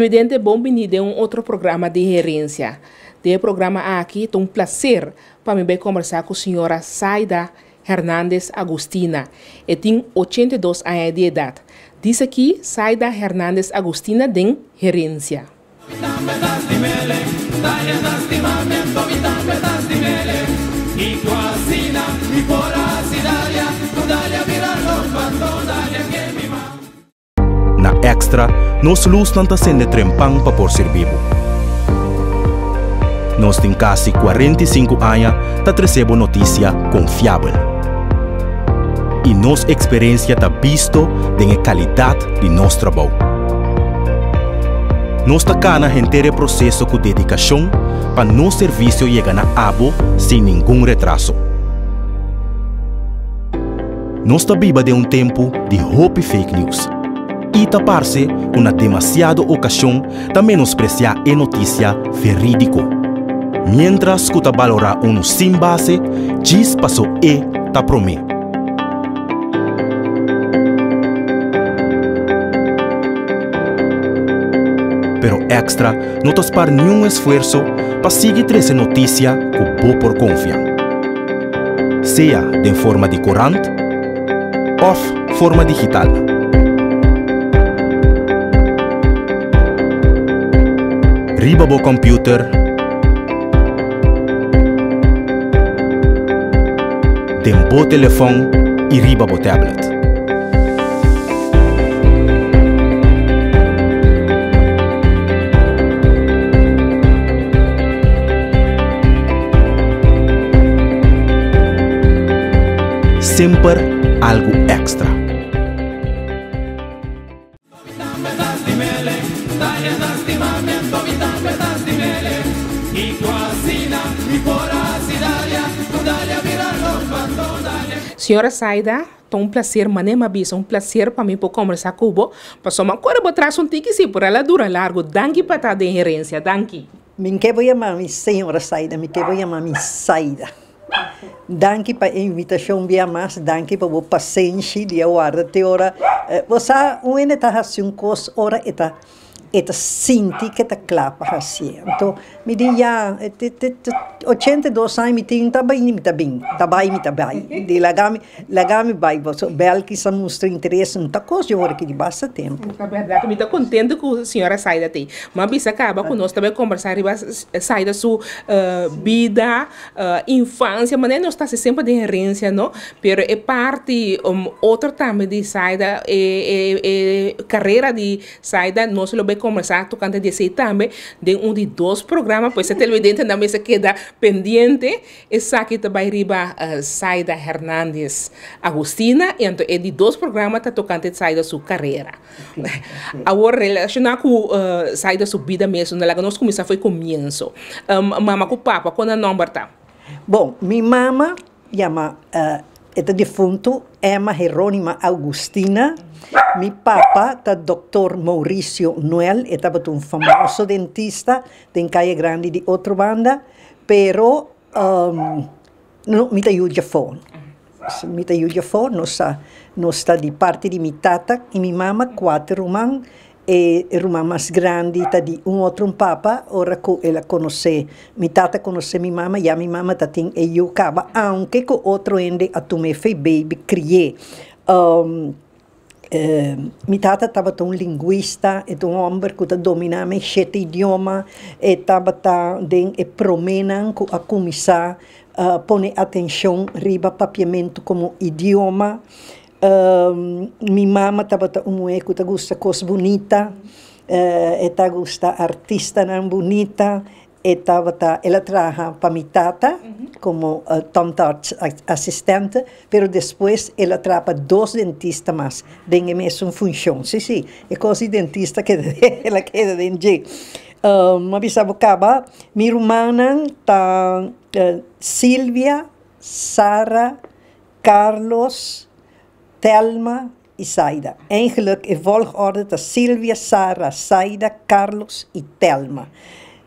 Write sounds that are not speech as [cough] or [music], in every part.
Televidente, bom vindo a um outro programa de gerência. De programa aqui, é um prazer para mim conversar com a senhora Saida Hernandes Agustina. Ela tem 82 anos de idade. Diz aqui, Saida Hernandes Agustina tem gerência. Extra, nos luz não está sendo trempang para por ser vivo. Nós tem quase 45 anos para recebo notícia confiável. E nossa experiência está visto da qualidade de nosso trabalho. Nós está cana o processo com dedicação para nosso serviço chegar na abo sem nenhum retraso. Nós está viva de um tempo de hope fake news. E tapar-se uma demasiada ocasião de menospreciar a notícia verídico. Mientras que ta valora uno sem base, diz passou e ta prome. Pero extra, não tos par nenhum esforço para seguir essa notícia com boa por confiança. Seja de forma de corante ou forma digital. Riba bo computer, bo telefone e riba bo tablet. Sempre algo extra. Senhora Saida, é um prazer, manema bisa, um prazer para mim por conversar com você. Passou uma coisa para trás um tique sim, por ela dura largo. Danke para estar de gerência, danke. Min que voy a mami senhora Saida, min que voy a mami Saida. Danke para a invitação via mais, danke para o paciência de guarda te ora. Você uma tá assim cos ora eta que tá clapa assim. Então, me diz já, 82 anos me tem tá bem, me tá bem, tá bem, me tá bem. De lagami, lagami vai, você bel que se mostra interesse, não tá coisa hora que de basta tempo. Na verdade, eu estou contente com a senhora Saida tem. Mas bisa acaba conosco também conversar riba Saida sua uh, vida, infância, mas não está sempre de herência, não? Pero é parte um, outra também de Saida, é, carreira de Saida, nós lo vai conversar tocante de sei também de um de dois programas, pois a televidente também se queda pendente, essa aqui também riba uh, Saida Hernandes Agustina, e então é de dois programas tá tocante de Saida sua carreira. Agora, relacionar com uh, Saida sua vida mesmo, né? nós começamos foi começo. Um, mama com papa, quando a tá? Bom, minha mama chama uh, é defunto Emma Jerônima Augustina. Mi papa tá Dr. Maurício Noel, é um famoso dentista em Caia Grande de outra banda, pero um, não me tá ajuda fone. Me tá ajuda fone, nós está nós está de parte de mi tata e mi mama quatro irmãos e irmã mais grande tá de um outro papa, ora que ela conhece, mi tata conhece mi mama, e a mi mama tá tem e eu caba, aunque com outro ende a tu me fez baby criei. Um, eh, mi tata estava um linguista, e um homem que dominava sete idiomas, e estava den e promenan a começar a uh, pone atenção riba papiamento como idioma. Um, minha mama estava um eco que gosta coisa bonita, uh, e gosta artista não bonita, e tava tá, ela trabalha para minha tata como uh, tontot assistente, pero depois ela trabalha dois dentistas mais, tem [laughs] a mesma função, sim, sim, é coisa dentista que ela quer dentro. Uh, mabisa bocaba, minha irmã tá uh, Silvia, Sara, Carlos, Telma e Saida. Eigenlijk in volgorde dat Silvia, Sara, Saida, Carlos e Telma.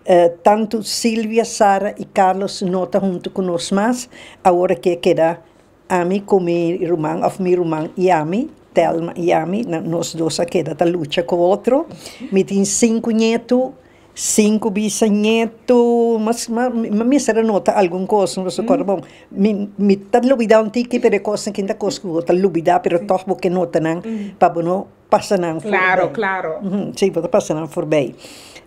Uh, tanto Silvia, Sara e Carlos estão junto conosco mais. Agora que queda a mim com meu irmão, ou meu irmão e a mim, Telma e a mim, nós dois queda a luta com o outro. Me tem cinco netos, cinco bisnetos, mas me será nota alguma coisa, não sei mm. bom. Me me tá lubida um tique, pero coisa que ainda coisa que tá lubida, pero toch porque nota não, para não passar não. Claro, claro. Sim, para passar não for bem.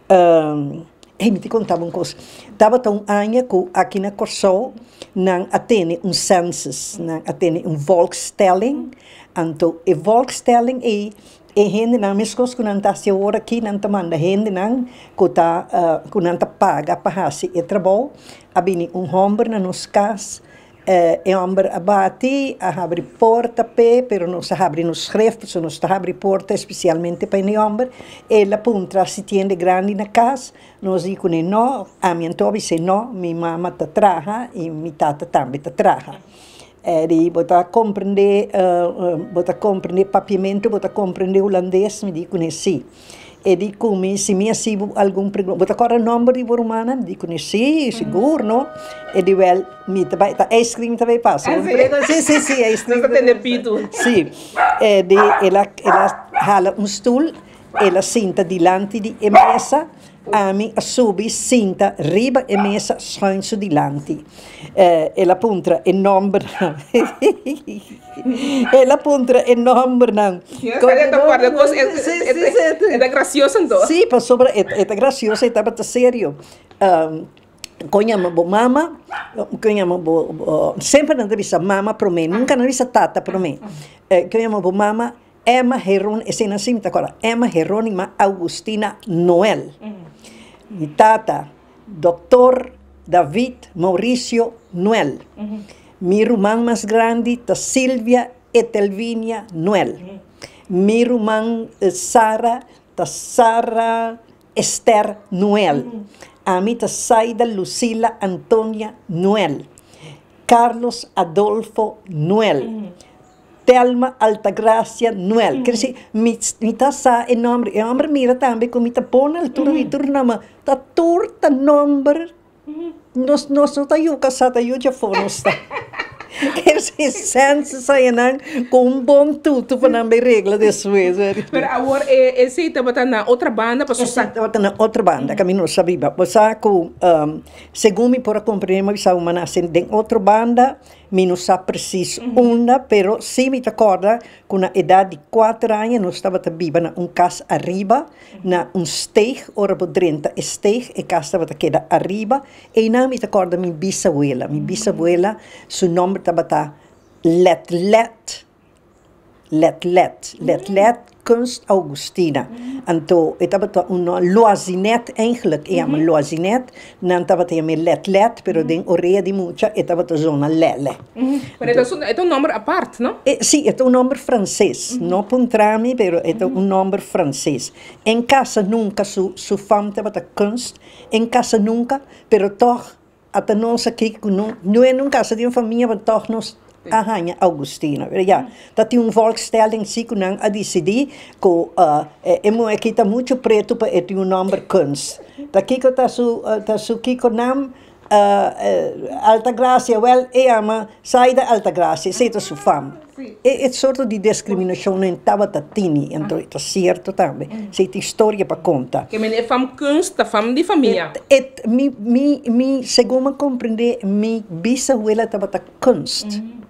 Um, Hey, me te contava uma coisa. Estava tão ano que aqui na Corsol não atende um census, não atende um volkstelling. Então, o volkstelling é e gente não me escos que não está se hora aqui não está manda gente não que está que não está paga para fazer o trabalho abini um homem na nos cas uh, e homem abate a abrir porta pé pero não se abre nos refs não se abre porta especialmente para o homem ela puntra se tiende grande na casa nós digo não a minha tobi se não minha mama está traja e minha tata também está traja. Eri bota compreender uh, uh, bota compreender papiamento bota compreender holandês me dico né sim e dico me se me assim algum problema bota agora nome de romana me dico né sim seguro no? E di well mi também tá ice cream também passa sim sim sim ice [laughs] cream não tem pito sim e di ela ela hala um stool ela senta diante di mesa ami subi sinta riba e mesa schuin su di lanti. Eh, e la puntra e nombre [laughs] e la puntra e nombre nan. É gracioso então. Sim, para sobre é, é gracioso e estava sério. Um, Conhamo bo mama, conhamo bo, bo sempre não devia mama para mim, nunca não devia tata para mim. Eh, conhamo bo mama Emma nascimento agora, Emma Jerônima Augustina Noel. Mi tata, Dr. David Mauricio Noel. Uh Mi irmã mais grande, ta Silvia Etelvinia Noel. Uh Mi irmã uh, Sara, ta Sara Esther Noel. A mi ta Saida Lucila Antonia Noel. Carlos Adolfo Noel. Telma Altagracia Noel. Quer dizer, me, me tá sa em nome, e nome mira também tá pôr na altura de turma, tá turta nome. Nós nós não tá eu casada eu já fomos tá. Quer dizer, sense sai não com um bom tudo para não regra desse vez. Mas agora esse estava na outra banda para susar. Estava na outra banda, que a mim não sabia. Você com segundo me por compreender, mas uma nasce em outra banda não sabe preciso uhum. uma, pero sim me acorda com a idade de 4 anos nós estava viva na um casa arriba, na um steig, ora por 30 steig, e casa estava queda arriba, e não me acorda minha bisabuela, minha bisabuela, seu nome estava Let Let, Let Let, Let Let Kunst Augustina. Então, estava uma loazinete, eigenlijk, é uma loazinete, não estava também let let, pero den orelha de mucha, estava a zona lele. Mas é um nome à parte, não? Sim, é um nome francês, não puntrami, pero é um nome francês. Em casa nunca, su, su fama estava kunst, em casa nunca, pero toch, até nós aqui, não, não é num casa de uma família, mas toch nós Ahanya Augustina. Ja, dat die een volkstelling zie kunnen a decidir que uh, é muito aqui muito preto para ter um nome kunst. Da kiko ta su ta su kiko nam uh, uh, Alta Gracia, well, e ama saída Alta Gracia, seita su fam. É, é sorto de discriminação não estava tatini, então é certo também. Se tem história para contar. Que é fam kunst, fam de família. É, mi, mi, mi, segundo compreender, mi bisabuela estava kunst. Mm -hmm.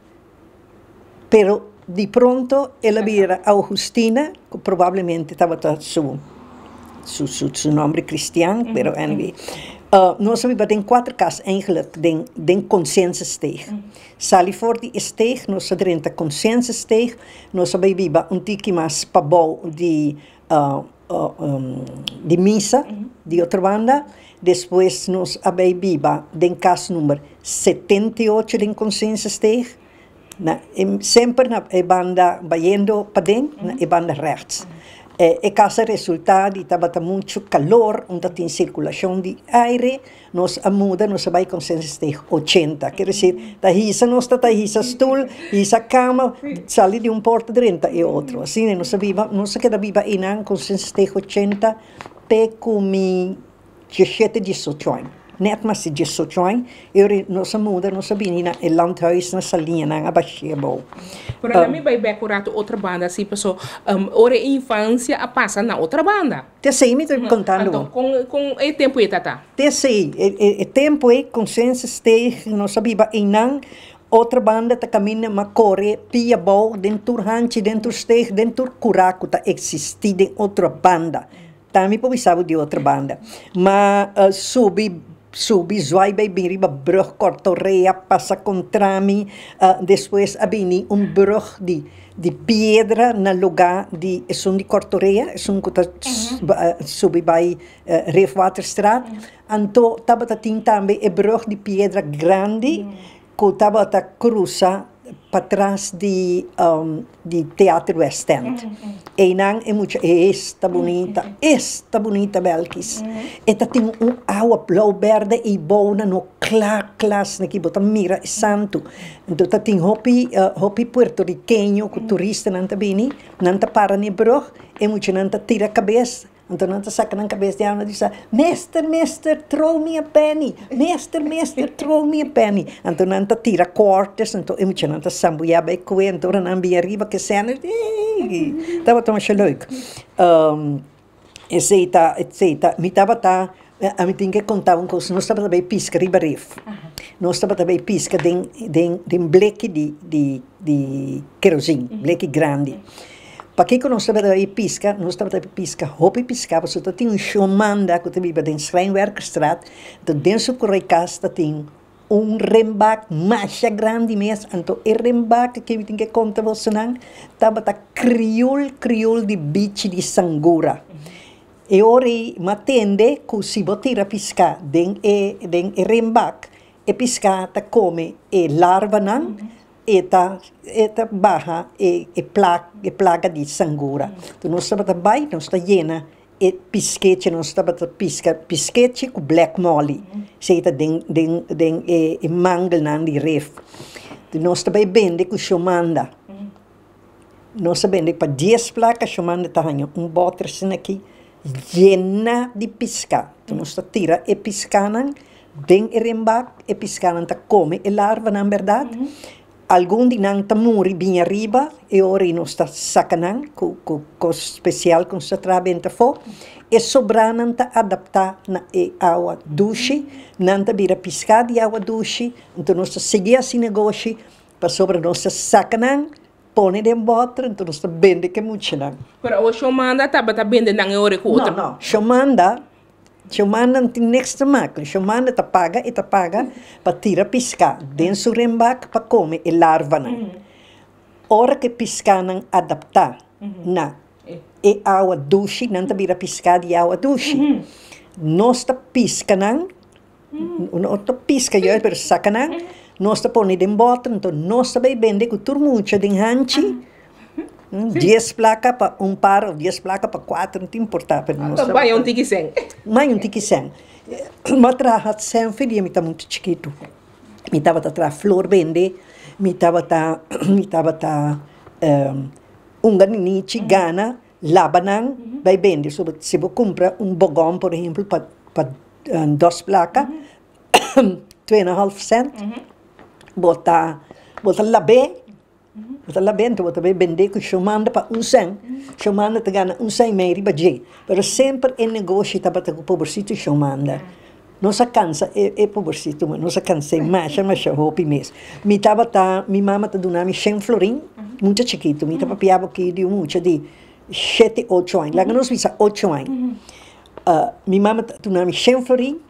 Pero de pronto ela vira Augustina, que provavelmente estava su, su, su, su nome cristiano, mm -hmm. pero anyway. Uh, nós sabemos tem quatro casas eigenlijk den, den consensussteeg. Mm. Sali voor die steeg, nós de consensussteeg, nós sabemos um tiki mais pabou de uh, uh, um, de missa, mm. de outra banda. Depois nós abeibiba den caso número 78 den consensussteeg. Na, sempre na e banda baiendo para dentro, mm. na e banda rechts. Mm. Eh, e casa resultado estava muito calor, onde tem circulação de aire, nós a muda, nós vai com de 80. Quer dizer, da hisa nós está hisa stool, hisa cama, sali de um porta 30 e outro. Assim, nós viva, nós queda viva inan com de 80, pe come 17 18 anos. Net mas si just so join eu nossa muda nossa menina e landhuis na salinha na abaixebo por um, mim vai curato outra banda assim pessoa um, ora infância a passa na outra banda. Te sei me estou contando. então, com com e tempo e tata te sei e, e, tempo e consciência ste nossa biba inang outra banda tá caminha ma corre pia bom dentro hanchi dentro steg dentro curaco tá existir de outra banda. Também pode saber de outra banda. Mas uh, subi subi zwai bij biriba brug cortorea passa contra mim uh, depois abini um brug de de pedra na lugar de son de cortorea son que uh, subi bij uh, Reefwaterstraat uh -huh. anto taba tin também e brug de pedra grande que taba ta cruza para trás de, um, de Teatro West End. Mm -hmm. E não é muito, esta bonita, mm -hmm. esta bonita Belkis. -hmm. Esta tem um água blauw verde e boa no clar class na que bota mira e santo. Então tá tem hopi uh, hopi puertorriqueño que turista não tá bem, não tá para nem e muito não tá tira cabeça. Então não saca na cabeça dela e diz: Mestre, mestre, throw me a penny. Mestre, mestre, throw me a penny. Então não tira cortes, então eu me não sambuia bem com ele, então me arriba que cena. Estava tão leuk. Um, etc, etc. Me estava tá a mim tinha que contar uma coisa, nós estávamos também pisca riba reef. Nós estávamos também pisca de, de, de um bleque de, de, de querosene, bleque grande. Para que nós estamos aí pisca, nós estamos aí pisca, roupa e pisca, você tem um showmanda que tem dentro Schrijnwerkerstraat, de dentro do Correicasta tem um rembac mais grande mesmo, então o rembac que tenho que contar você não, estava tá criol, criol de beach de Sangura. E ora matende que se botira pisca den e den e rembac, e pisca ta come e larva não, eta eta baja e e plaga e plaga di sangura. Mm. Tu non stava bai, non sta llena e pischetti non stava pisca pischetti cu black molly. Mm. Seita den den den e, e mangel nan di ref. Tu non sta bai bende cu shomanda. Mm. Non sta bende pa 10 placa shomanda tahanyo un botre sin aqui llena di pisca. Tu non sta tira e piscanan den e rembak e piscanan ta come e larva na verdade. Mm -hmm algum de nang tamuri bem arriba e ora não está sacanang com com com especial com se trabalha fo e sobranan ta adaptar na e água duche nanta bira piscar de água duche então nós seguir assim negócio para sobre nossa sacanang pone de botra então nós vende que muito não. Pero o shomanda tá tá vende nang e com outra. Não, não. Shomanda Chamana tem next macro, chamana ta paga e ta paga para tira piscar, dentro rembac para comer e larva não. Uhum. Ora que piscar não adaptar uhum. na e água duche, não tá vira piscar de água duche. Uhum. Nós tá pisca não, nós tá pisca eu pero saca não, nós tá põe de bota, então nós tá bem vende com turmucha de hanchi. 10 placa para um par ou 10 placa para quatro, não te importa. Então vai um tiquicem. [laughs] Vai um tiquicem. Mas trahat sempre, me está muito chiquito. Me estava a trazer flor vende, me estava a me estava a um, um ganinichi, gana, labanang, vai vender. So, se você compra um bogão, por exemplo, para para um, duas placas, 2,5 cent, botar botar labé, Bem vender com chamando para um cem. Chamando te ganha um cem meio para G. Pero sempre em negócio para o pobrecito. Não se cansa, é, é pobrecito, mas não se cansa mais, mas é roupa mesmo. Mi tava tá, mi mama tá dando 100 florim, muito chiquito. Mi tava piava que de muito de 7, 8 anos. Lá que nós visa 8 anos. Uh, mi mama tá dando 100 florim,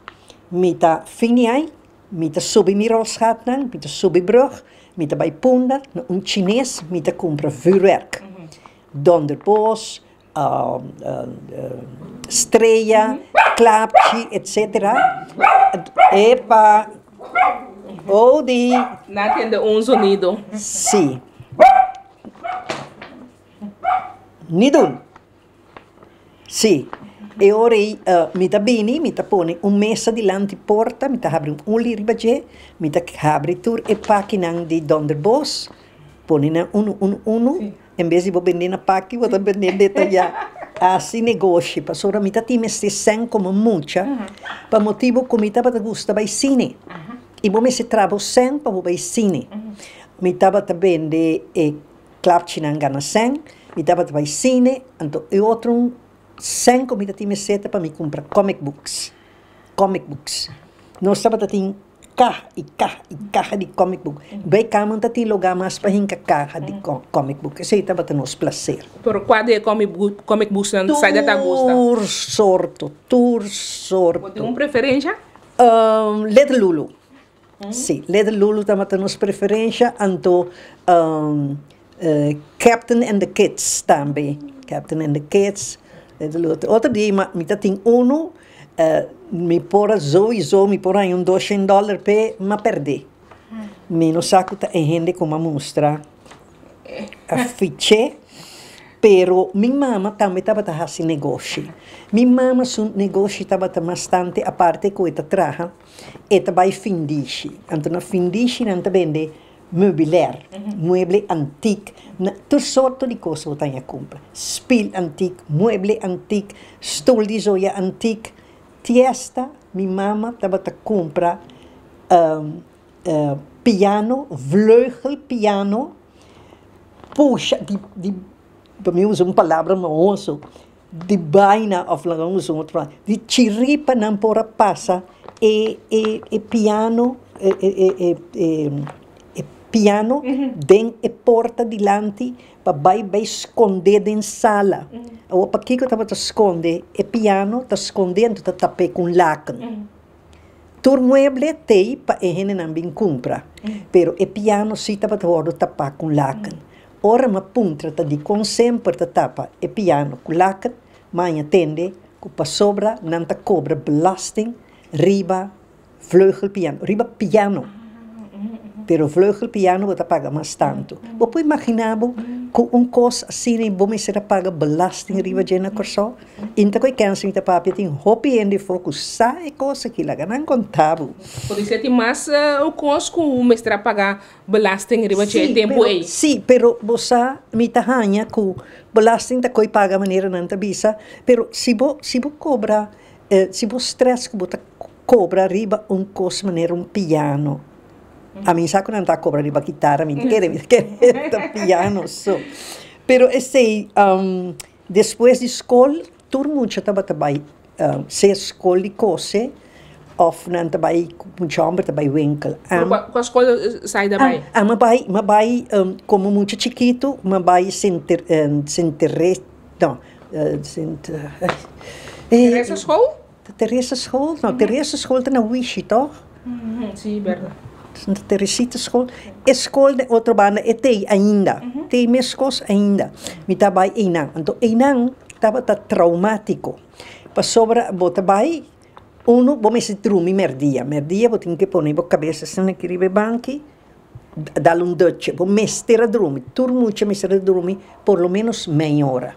Mita finiai, mita subi mirosgat nang, mita subi brug, mita bij ponder, een Chinees, mita compra vuurwerk. Donderbos, uh, uh, uh, Estrella, Klapchi, etc. Epa, Odi, Não atende um sonido. Sim. Nidun. Sì. E ora uh, mi da bene, mi da pone un messa di lanti porta, mi da apri un liribaje, mi da apri tur e pacchinan di donderbos, pone na uno, uno, uno, sì. invece di vendere na pacchi, vado a [laughs] vendere dettagliato. Assim negoci, pa sora mi da ti messe sen come mucha, uh -huh. pa motivo come ta pa gusta bai cine. Uh -huh. E mo messe trabo sen pa bai cine. Uh -huh. Mi tava ta bende e klapchinan gana sen, mi tava ta bai cine, anto e outro sem comida tinha seta para me comprar comic books. Comic books. Nós estava tem carro e carro e carro de comic book. Bem cá, não tem lugar mais para hincar carro de comic book. Isso aí estava a nos prazer. Por qual é comic book, comic books não sai da gosta? Tur sorto, tur sorto. Tem uma preferência? Um, Little Lulu. Sim, Little Lulu estava a nos preferência. Então, um, uh, Captain and the Kids também. Captain and the Kids. Outro dia, me tem uno, uh, mi pora sowieso, mi pora um 200 dólares per, ma perdi. Mm. Mi non sa che è gente come mostra. Affice. Pero mi mamma também estava a fazer negócio. Mi mamma su negócio estava bastante a parte que ela traga, e também findiche. Então na findiche não vende meubilair, mueble antiek, tot soorten die kosten wat aan je compra. Spiel antiek, mueble antiek, stoel die zo je antiek. Tiesta, mi mama, dat te compra um, uh, piano, vleugelpiano. Puxa, die, die, para mim usa uma palavra maoso, de baina of lang usa outra, de chiripa não pora passa, e, e, e piano, e, e, e, e piano, uhum. den e porta dilanti, pa vai esconder den sala. Uhum. O pa que eu tava te esconde, e piano tá escondendo tá tapé com lacan. Uhum. Tur mueble tei pa e hene não bem compra. Uhum. Pero e piano si tava te hora tapar com lacan. Uhum. Ora ma puntra ta di con sempre ta tapa e piano com lacan, manha tende, ku pa sobra nanta cobra belasting, riba vleugelpiano, riba piano pero vleugelpiano wat paga tanto. Vou pode imaginar com um cos assim em bom ser paga belasting riva jena corso. Inta koi kansi ta papi tin hopi ende focus sa e coisa que laga nan contabo. Pode ser que mais o cos com o mestre pagar belasting riva jena tempo aí. Sim, pero bosa mi tahanya ku belasting ta koi paga maneira nan ta bisa, pero si bo si bo cobra eh, si bo stress ku bo ta cobra riba un cos maneira un piano. A mim saco não está cobrando para guitarra, me quer, me quer piano, so. Pero este, um, depois de escola, todo mundo estava também, um, se escola de coisa, of também, muito homem também winkel. Um, Qual escola sai daí? Ah, mas vai, mas vai, um, como muito chiquito, mas vai sem ter, um, sem ter, não, uh, sem ter... Teresa School? Teresa School, não, Teresa School está na Wichita. Sim, verdade. Santa Teresita School. Escola de outra banda e tem ainda. Uhum. Tem mescos ainda. Me trabalho inang. Então, inang estava tá traumático. Para sobra, bota vai, uno, vou me trumi merdia. Merdia, vou ter que pôr a cabeça se não queria banchi, dar um duche, vou mestre a drumi. Turmucha mestre a drumi, por lo menos meia hora.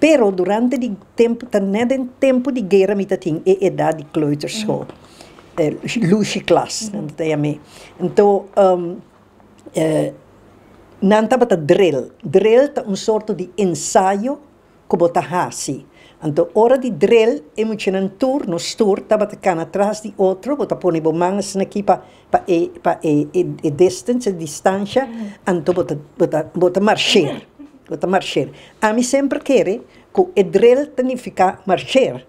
Pero durante o tempo, não é tempo de guerra, me tinha idade de kleuterschool. Uhum eh, Lucy class, mm. Então, um, eh, não estava drill. Drill é um sorto de ensaio que você faz. Então, hora de drill, é muito um tour, no tour, estava cá atrás de outro, você põe as mãos aqui para para e para e, e, e distância, distância, então você você você marchar, você marchar. A mim sempre quer que o drill significa marchar.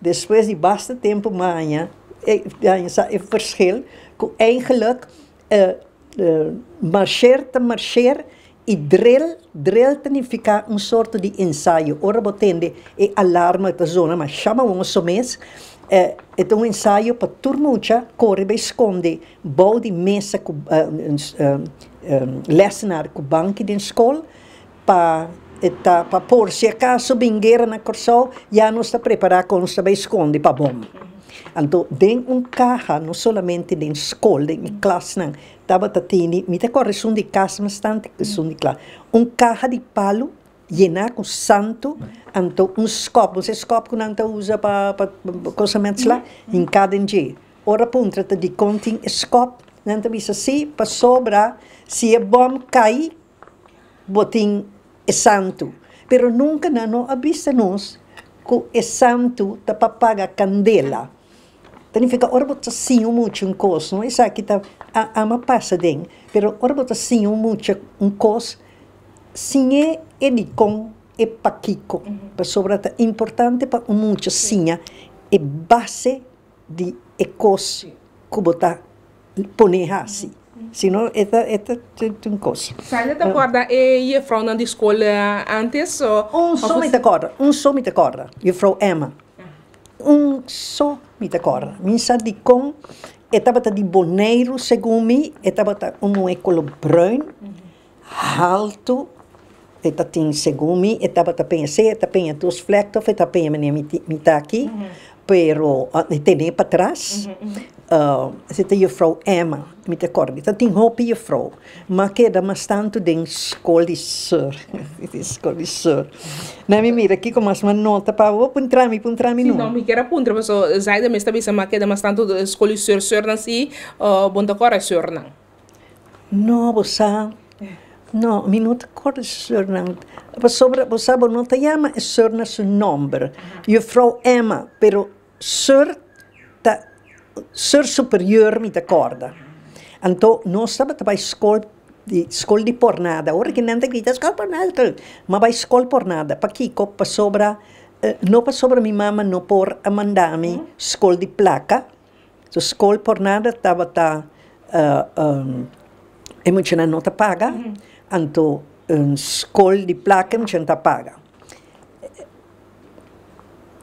Depois de bastante tempo manhã, het verschil. Eigenlijk uh, uh, marcher te marcher e drill, drill significa um sorto de ensaio. Ora botende e alarma da zona, mas chama um somes É, então, um ensaio para turmucha, corre para esconde, bom de mesa, com, uh, uh, um, lecionar com banco da escola, para eta para por se acaso bingueira na corso já não está preparado com está esconde para bom. Então, tem um carro, não somente na escola, em classe, não. Estava tendo, me te são de casa bastante, são de classe. Um carro de palo, llenar com santo, então um scopo, um scopo que não usa para mais lá, em cada dia. Ora, ponto, de contin scopo, não bisa assim, para sobrar, se é bom cair, botim é santo. Pero nunca não avisa nos que é santo para pagar candela. Então fica ora bota sim um muito um cos, não é isso aqui tá a ama passa den, pero ora bota sim um muito um cos, sim é ele com é paquico, sobra tá importante para um muito sim é base de é cos que botar poner assim. Senão, esta, esta uma coisa. Sai da corda e a frau na escola antes? Um só me corda, um só me corda. E a frau Emma. Um só me corda. Me sa di com, estava de boneiro, segundo me, estava um écolo bruin, alto, eta tin segundo me, estava penha se, eta penha dos flectos, eta penha me me tá aqui, pero uh, tem para trás. uh, zit de juffrouw Emma met de cordi. Dat ding hoop juffrouw. Maar que da mas tanto den scoliseur. scoliseur. Na mi mira aqui como as uma nota para o puntrami puntrami não. Não, me quero puntra, mas sai da mesta bisa mas que da mas tanto scoliseur seur não uh, bom da cora seur não. No, você No, mi non ricordo il surname. Sopra, você non ti chiama il surname sul nome. Io frau Emma, però sur ser superior mi corda. Então, nós estamos para a escola de escola de por nada. Ora que não grita escola por nada, mas vai escola por nada. Para que para sobra uh, não para sobra minha mama não por a mandar-me escola de placa. So, escola por nada estava tá uh, um, e muito não tá paga. Então, um, escola de placa muito não paga.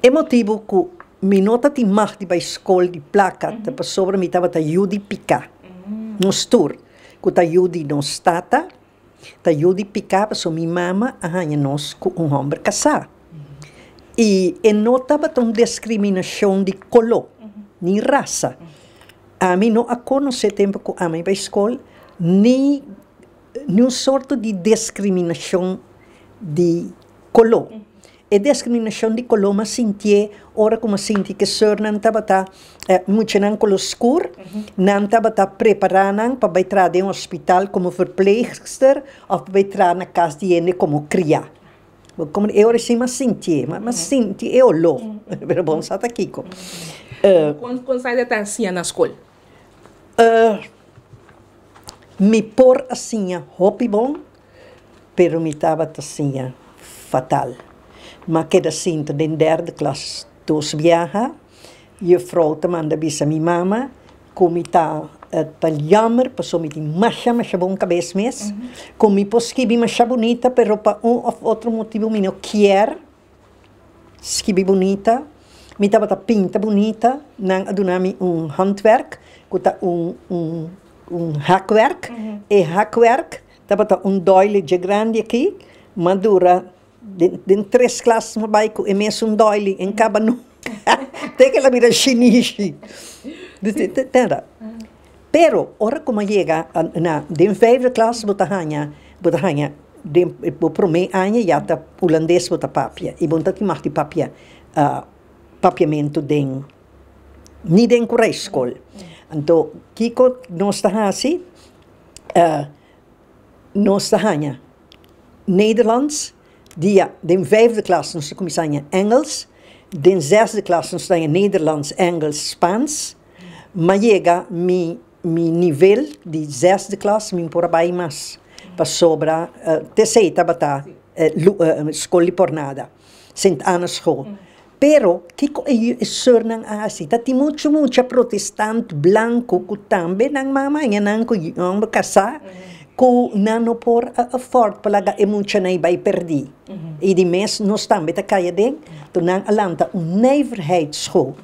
É motivo que mi nota ti mahti ba escola de placa, mm -hmm. ta sobra mi tava ta yudi pika. Mm. No stur, ku ta yudi no stata, ta yudi pika pa so mi mama ahanya nos ku um homem casar. Mm -hmm. E, e nota ba tong discriminação de color, mm -hmm. ni raça. Mm -hmm. A mim não a conhecer tempo que a mãe vai escola, nem nenhum sorto de discriminação de color. Mm -hmm e discriminação de coloma sentia ora como senti que sor não estava tá eh, muito não colo escuro não estava tá preparando para entrar em um hospital como verpleegster ou para entrar na casa de gente como criar como eu assim mas senti mas, mas senti eu lo [laughs] pero bom sata kiko. Quando quando sai da assim na escola uh, me por assim hobby bom pero me estava assim fatal maar ik zien in de derde klas dus viaja. Je vrouw te manda bisa mi mama, kom ik daar het jammer, passou me de macha, macha bom cabeça mes. Mm -hmm. Com me posquibi macha bonita, pero para um ou outro motivo me não quer. Skibi bonita. Me tava ta pinta bonita, não adunami um handwerk, kuta um um um hakwerk. Mm -hmm. E hakwerk, tava ta um doile de grande aqui, madura din tres classes mo bai ko imenso um doile em caba no tem que la mira chinese tenda pero ora como llega na din vijfde klas bota hanya bota hanya din po prome anya holandês bota papia e bonta ti machti papia uh, papiamento den ni den school anto kiko nos tahasi uh, nos tahanya Nederlands die de vijfde klas nog kom je Engels, de zesde klas nog je Nederlands, Engels, Spaans. Maar llega mi mi nível de zesde klas, mi por abai mas para sobra uh, terceira tabata uh, uh, escola por nada, Sint Ana school. Pero, kiko e sur ng asi, tati mucho mucho protestante blanco ku tambe nang mama nga nang ko yung kasa. Mm -hmm ku nano por a, a fort palaga emotionai bij perdi. Mm -hmm. E die mes no staan met de kaya ding, toen nang alanta een nijverheidsschool.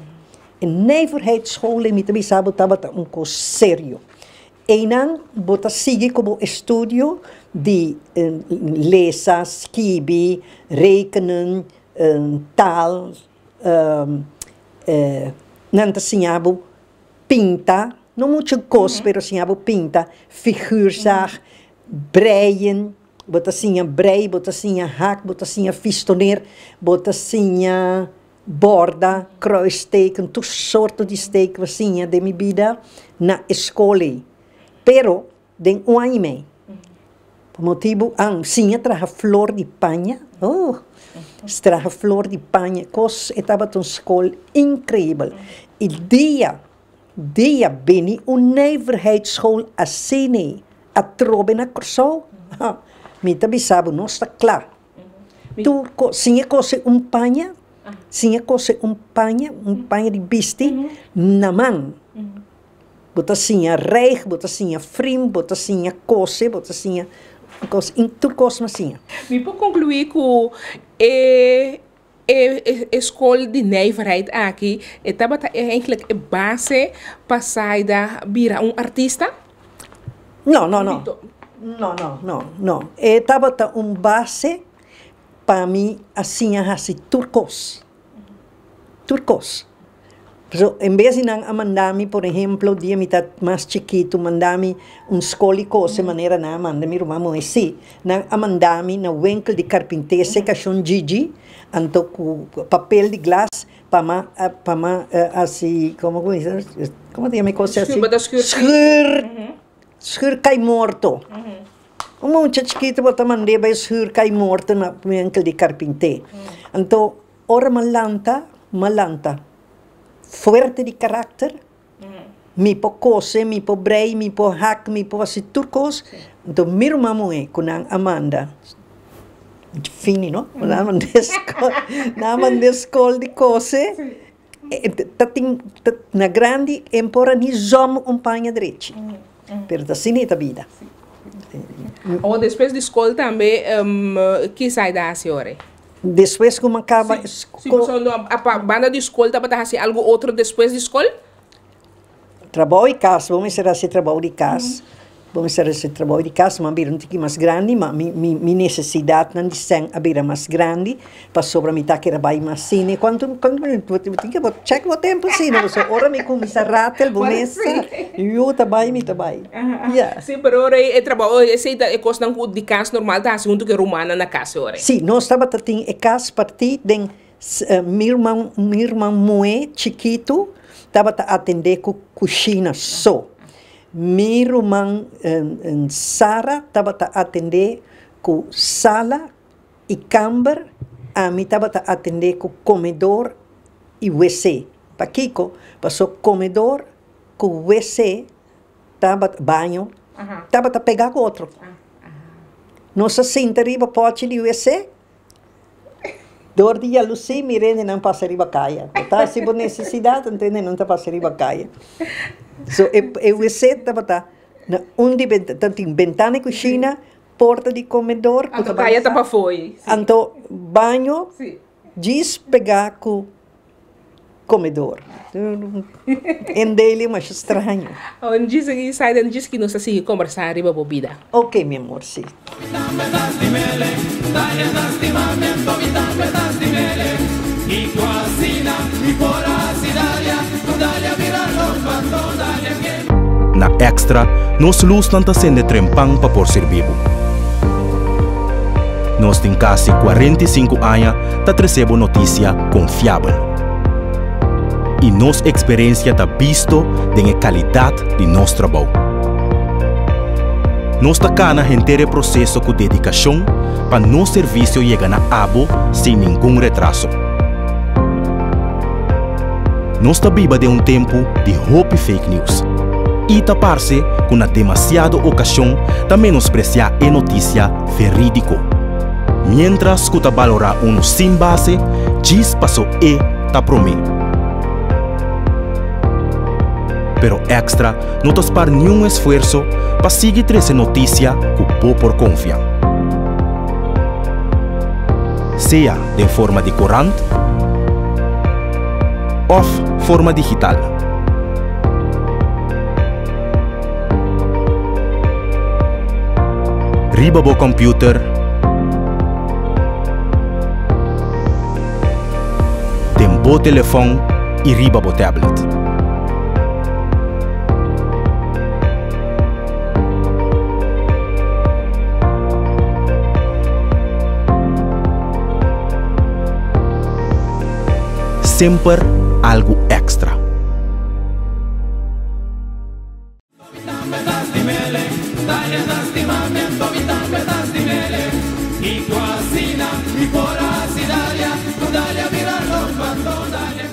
En nijverheidsschool in Mitabisabo estava um curso sério. E não bota sigue como estudo de uh, lesa, skibi, rekenen, uh, taal, um, uh, nanta sinhabo, pinta, não muito coisa, uhum. pero sinhabo pinta, figuurzag, uhum. breien, bota sinha brei, bota sinha hack, bota sinha fistoneer, bota sinha borda, kruissteken, tudo soorten de steek assim de minha vida na escola. Pero, den um ano e meio. Por motivo, ang sinha traja flor de panha. Oh, traja flor de panha. Cos estava uma escola incrível. E dia, dia beni een nijverheidsschool assim, a trobe na corso. Mita bisabo, não está claro. Tu, sinha cose um panha, Sinha kose um panha, um panha de bisti, uhum. na mão. Bota sinha reig, bota sinha frim, bota sinha kose, bota sinha in tu kose sinha. Me pode concluir que é e escola de nijverheid aqui, estava eigenlijk a base para sair da vira um artista? Não, não, não. Não, não, não, não. Estava um base para mim, assim, assim, turcos. Turcos. So, en vez de nang amandami, por ejemplo, dia mitad más chiquito, mandami un escólico, se manera na amandami rumamo e si, nang amandami na winkel de carpintese, kashon gigi, anto ku papel de glass, pama, pama, uh, assim, como dizer, como dizer, me cosa assim? Schur, schur cai morto. Um monte chiquito bota mandeba sur cai morto na winkel de carpinte. Mm. Então, ora malanta, malanta. Fuerte de carácter. Mm. Mi po cose, mi po brei, mi po hack, mi po assim turcos. Sí. Então, mir mamue com a Amanda. Fini, no? Mm. Naman descol, naman descol de cose. Sí. Tating, na grande, empora ni zom um panha direito. Mm. Mm. Pero assim é a vida. Sí. Ou depois de escola também, um, que sai da senhora? Depois que acaba a escola... Sim, a banda de escola estava fazendo algo outro depois de escola? Trabalho e casa, vamos ser assim, trabalho de casa. Uhum. Ser esse trabalho de casa, mas um pouquinho mais grande, mas minha necessidade não de abrir mais grande, para sobre mim que era bem mais cine. Quando quando eu check o tempo sim, não sou ora me começa a ratel, bonessa. E eu também me também. Sim, mas ora é trabalho, esse é coisa de casa normal, tá segundo que romana na casa ora. Sim, nós estava tem é casa partir de meu irmão, meu irmão moe chiquito, estava a atender com cozinha só. Mi rumang en, Sara estaba a atender con sala y camber, a mí estaba a atender con comedor y WC. Para Kiko pasó comedor con WC, estaba baño, estaba a pegar outro. Ah, Não se senta riba pote de WC, Dor dia Lucy mirende não passa riba caia. Tá se por necessidade, entende? Não tá passa riba caia. So, eu, eu receta tá na onde tem ventana e cozinha, porta de comedor. Anto caia tá para foi. Anto banho, diz pegar com comedor. em dele mas estranho. Onde diz que sai dentro diz que não se sigue conversar riba bebida. Ok, meu amor, sim. Na extra, nos luz não está sendo trempang para por ser vivo. Nós tem quase 45 anos, tá recebo notícia confiável. E nossa experiência tá visto da qualidade de nosso trabalho. Nós está cana o processo com dedicação para nosso serviço chegar na abo sem nenhum retraso. Nós está viva de um tempo de hope fake news e tapar-se com na demasiada ocasião de menospreciar a notícia verídico. Mientras que valorar um sem base, diz passou e ta prome. Pero extra não para nenhum esforço para seguir essa notícia que por confiar. Seja de forma de corante, of forma digital. Riba bo computer, tem bo telefone e riba bo tablet. Sempre algo extra.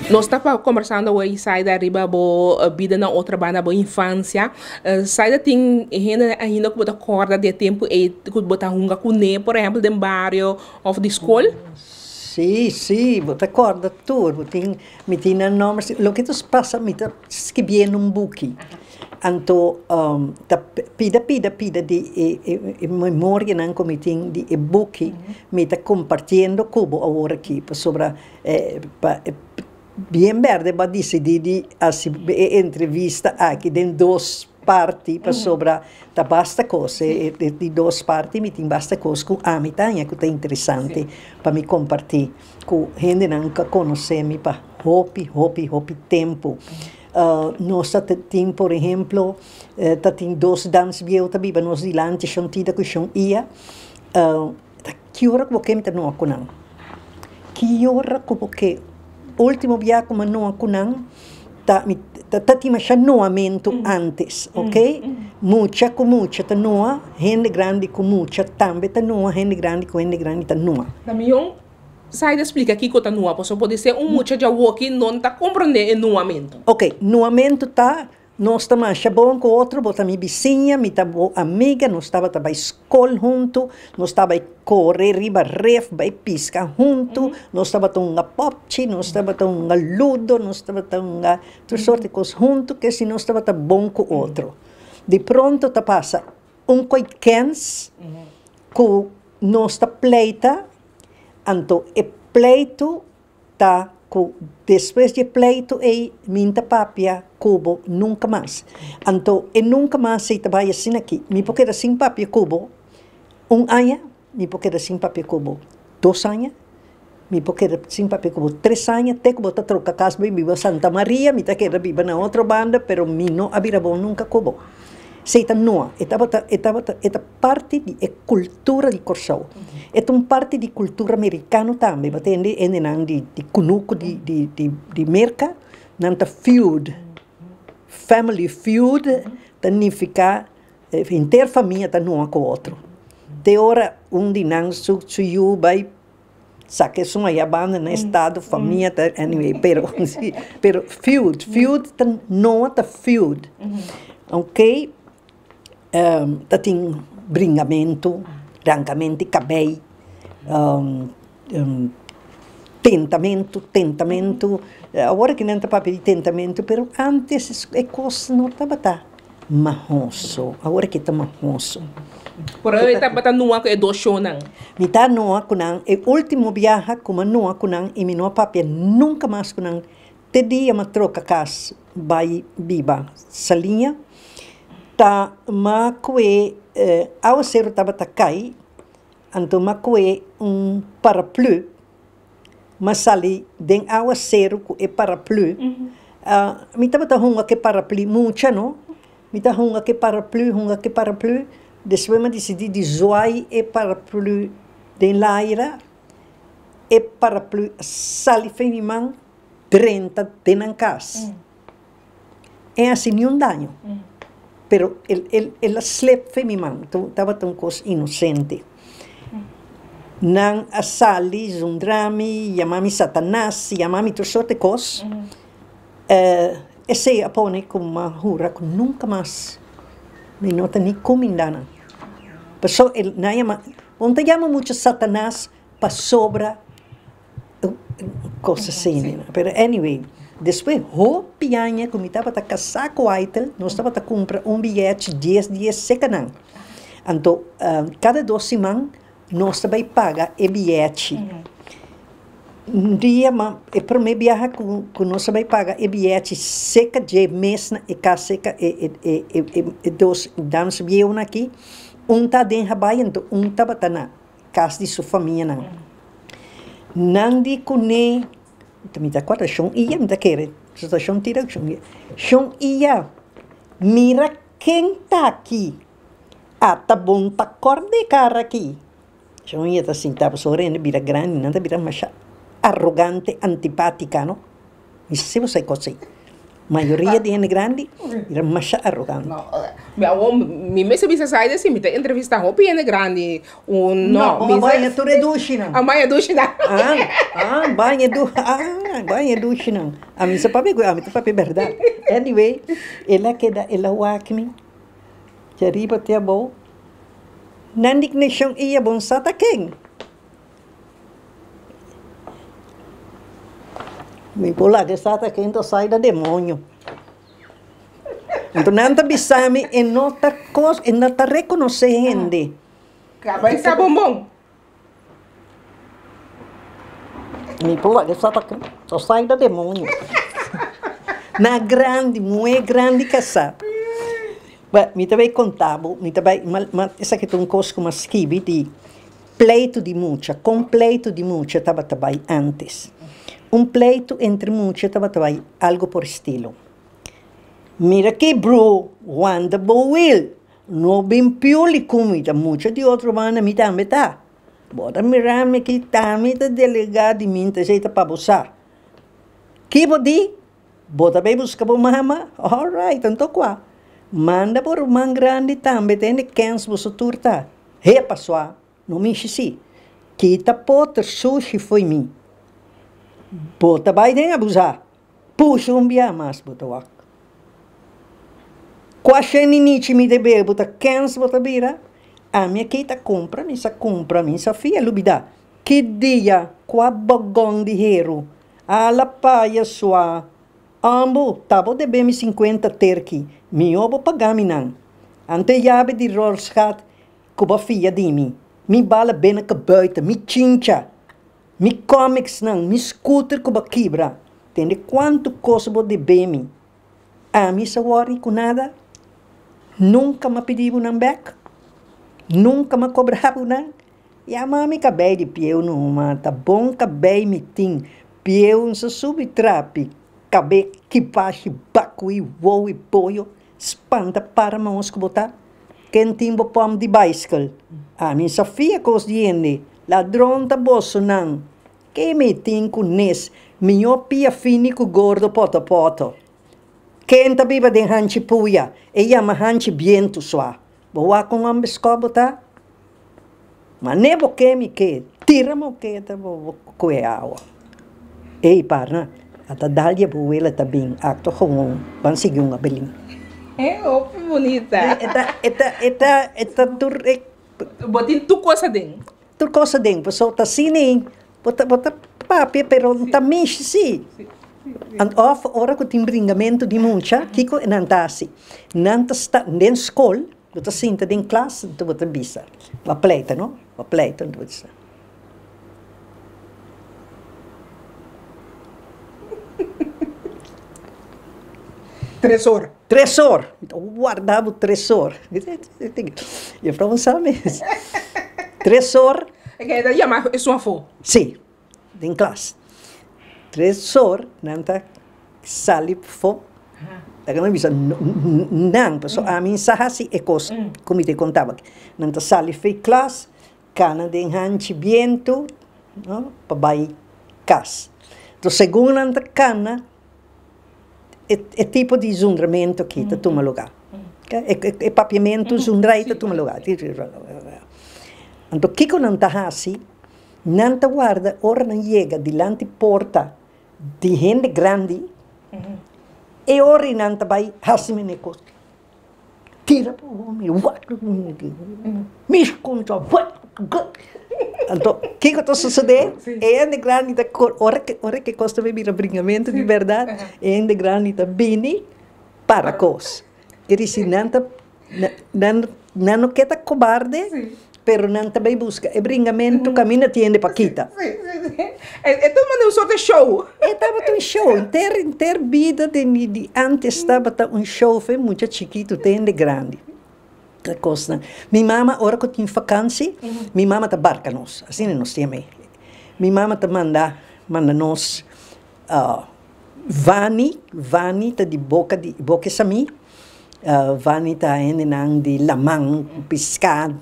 Nós estávamos conversando hoje, sai da riba, bo vida na outra banda, bo infância. Uh, sai da tem ainda ainda que botar corda de tempo e botar runga com ne, por exemplo, de bairro ou de escola. Sì, sì, bota corda tudo, tem, mi tinha nome, lo que tu passa, ta scrivi un buchi. Anto, um, ta pida, pida, pida di e, e, e memoria nan come tin di e buchi, mi ta compartiendo cubo ora aqui, sopra, eh, pa, eh, bien verde, ma disse di, di assim, entrevista aqui, den dos parti pa sopra, ta basta cose, e, e di dos parti mi tin basta cose cu amita, e que tá interessante, pa mi compartir, cu gente nan ka conoscemi pa hopi, hopi, hopi tempo. Uh, nós tem, por exemplo, uh, tá tem dois danças biel tabi, ba nós dilante são tida que são ia, uh, tá que hora que você me tá não acunan. Que hora que você último viaje como não acunan, tá mi tá tinha já noamento antes, ok? Mucha com mucha tá noa, gente grande com mucha também tá noa, gente grande com gente grande tá noa. Na minha sai da explica aqui que nua, posso pode ser um mucha de walking não tá compreendendo nuamento. Ok, noamento tá nós achando bom com outro, bota minha vizinha, minha amiga, nós estava para escola junto, nós estava a correr riba ref, vai piscar junto, nós estava a popchi, nós estava a ludo, nós estava a toda sorte de coisas junto, que se nós estava bom com outro. De pronto, tá passa um coitens, nós está pleita, então, e pleito tá com depois de pleito e minta papia cubo nunca mais. Então, e nunca mais se trabalha assim aqui. Me porque era sem papia cubo, um ano, me porque era sem papia cubo, dois anos, me porque era sem papia cubo, três anos, até que bota troca casa, me viva Santa Maria, me que era viva na outra banda, pero me não havia bom nunca cubo. Seita noa, estava estava eta parte di e cultura di Corsau. É uma parte di cultura americana também, batende en en di di kunuku di di di di merca, nanta feud. Family feud, significa eh, interfamília tá noa com outro. De hora um di nang su su you by saque são aí a banda no estado família tá anyway, pero [laughs] pero feud, feud tá noa tá feud. Ok? Um, tem bringamento, arrancamento de cabelo, um, um, tentamento, tentamento. Agora que não está papel de tentamento, mas antes é coisa não estava tá marroso. Agora que está marroso. Por aí estava tá nua com do show não. Me tá nua com não. E último viaje como com não e me não papel nunca mais não. Te dia uma troca casa vai viva salinha ta ma kue eh, ao ser tava ta kai anto ma kue um paraplu ma sali den ao ser ku e paraplu -hmm. uh, mi tava ta hunga ke paraplu mucha no mi ta hunga ke paraplu hunga ke paraplu depois ma decidi de zoai e paraplu den laira e paraplu sali femiman 30 tenan cas mm. é assim nenhum dano mm. Pero el, el, el slep femimang, estava tão coisa inocente. Nang asali, zundrami, yamami satanás, yamami tu sorte cos. Mm -hmm. uh, e se apone como uma hura que nunca mais me nota nem comindana. Passou el na yama, onde yama muito satanás para sobra uh, coisa assim. Pero anyway, Depois, roupianha, como estava a casar com Aitel, nós estava a comprar um bilhete 10 dias secanão. Então, uh, cada duas semanas, nós também paga o bilhete. Uhum. um dia, e para mim viajar com, com nós vai pagar e bilhete seca de mês na e cá seca e e e e, e dos damos viu aqui um tá dentro rabai então um tá batana casa de sua família não nandi kune quatro chão ia me tá querer só chão tira chão chão ia mira quem tá aqui ah tá bom tá cor de cara aqui chão ia tá assim tá sorrindo vira grande não tá vira machado arrogante, antipática, ¿no? E se você così. Maioria de gente grande era mais arrogante. No, avô, me se bisa sai assim, me te entrevista roupa e grande. Um, no, no, banha tu reduce não. A mãe não. Ah, ah, banha du, ah, banha não. A mim só para a mim para verdade. Anyway, ela queda, ela wakmi. Jariba te abo. Nandik na siyang iya bonsata king. Mi pula che stata che into sai da demonio. Então não bisa mi e não tá cos e não tá reconhecendo. Acaba essa bombom. Mi pula che stata che só sai da demonio. Na grande, muito grande casa. Beh, mi também contavo, mi também, ma, ma essa che tu un cosco ma schivi di pleito di mucha, completo di mucha, estava também antes. Um pleito entre muitos estava também algo por estilo. Mira que bro, Wanda Bowil, não bem pioli comida, muita de outro mana me dá metá. Bora mirar me que tá me da delegado e minta jeita para buscar. Que bodi? Bota bem buscar por mama? Alright, então quá. Manda por um grande também tem quens você turta. He pessoal, não me enche Kita poter sushi foi mim. Bota nem abusar. Puxa um bia mais bota wak. Quase ninichi mi debe bota kens bota bira. A minha kita compra, mi sa compra, mi sa fia lubida. Que dia, qua bogong de hero. A la paia sua. Ambo, tabo debe mi 50 terki. Mi obo pagami nan. Ante jabe di rolschat, kuba fia di mi. Bala bene buiten, mi chincha. Mi comics não, mi scooter com quebra. Entende quanto coisa de bem A mim se worry com nada. Nunca me pediu um back. Nunca me cobrava não. E a mami cabei de pieu numa, tá bom cabei me tim. Pieu se subtrape. Cabei que passe baco e voo e poio. Espanta para mãos que botar. Quem timbo pom de bicycle. A mim Sofia cos de ladrão da bolso não. Que me tem com nes, minha pia fini com gordo poto poto. Quem tá biba de hanchi puya, e yama hanchi biento sua. Boa com um biscobo tá? Mas nebo que me que, tira mo que tá bo coe água. Ei, parna, ata dalha buela tá bem, acto com van seguir um abelim. É, opa, bonita. Eta, eta, eta, eta, tur, Botin tu coisa dentro tu cosa ding pessoa tá sini bota bota papi pero mexe si and off ora ko timbringamento di mucha kiko nantasi nanta sta den skol bota sinta den class tu bota bisa va pleita no? Va pleita tu [laughs] bota Tresor. Tresor. Guardava o tresor. Eu falava, [laughs] não sabe Tresor. Dat ja, maar is zo'n voor. Sim, em classe. Tresor, nanta sali fo. Daga não bisa não, pessoal, a mim sahasi e cos, como te contava. Nanta sali fe classe, cana de hanchi viento, no, pa bai cas. Então, segundo nanta cana, é, é tipo de zundramento que está toma lugar. É, é, é papiamento zundrai está toma lugar. Então, que não está assim, não está guarda, ora não chega diante porta de gente grande, uhum. e ora não está vai assim negócio. Tira para o homem, me esconda, então, o que está sucedendo? [laughs] É de grande da cor, ora que ora que costa beber abrinhamento de verdade, é de grande da bini para cos. Ele se não não não quer cobarde. Pero não também busca. E bringamento, caminha tiende paquita. Sim, sim, sim. É, é todo mundo um sorte de show. Estava um show, [laughs] inteira, inteira vida de, de antes estava um show, foi muito chiquito, tende grande. Coisa. Minha mama, hora que eu tinha vacância, minha mama tá barca nós, assim nós tínhamos. Minha mama tá manda, manda nós, uh, vani, vani tá de boca, de boca sami, uh, vani tá ainda nang de lamang, piscar,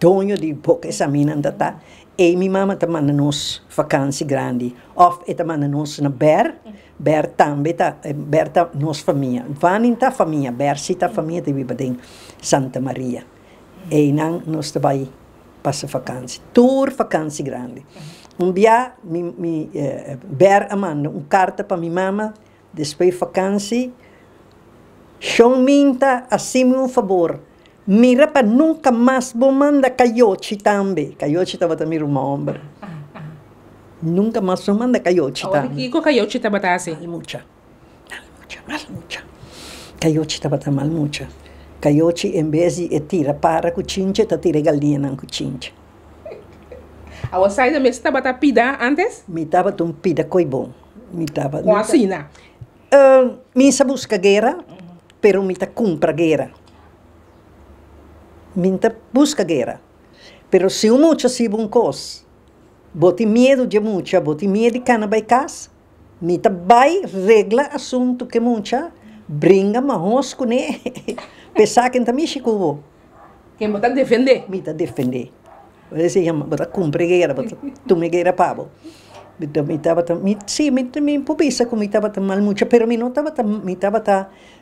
donho de boca sami nanda tá. E minha mama tá manda nós vacância grande. Of, e tá manda nós na ber, ber também tá, ber tá nós família. Vani tá família, ber si tá família de Bibadem, Santa Maria. E nang tá vai passa vacância. Tour vacância grande. Um dia, mi, mi, eh, ber amanda, um carta para minha mama, depois vacância, Sean minta assim um favor. Mira para nunca mais vou mandar também. Caiote estava também uma ombra. Nunca mais vou mandar Agora também. que kayo chita batasi. Mal mucha. Mal mucha, mal mucha. Caiote estava tá mal mucha. Caiote, em vez de tira para com chinche, tá tira galinha com chinche. A saída mesmo estava tá pida antes? Me estava um pida coi bom. Me estava... Com a sina. Uh, mi sa busca guerra, pero mi ta compra guerra. Mi ta busca guerra. Pero se um mucha si bom cos, boti medo de mucha, boti medo de cana by cas, mi ta vai regla assunto que mucha, bringa mahos com ne, [laughs] pensar que também chicubo, Quem botar defender. mi ta defender. Se chama, bota compra guerra, bota tume guerra pavo. Então, me estava me sim, me me pobisa como estava mal mucha, pero me não estava me estava tá uh, já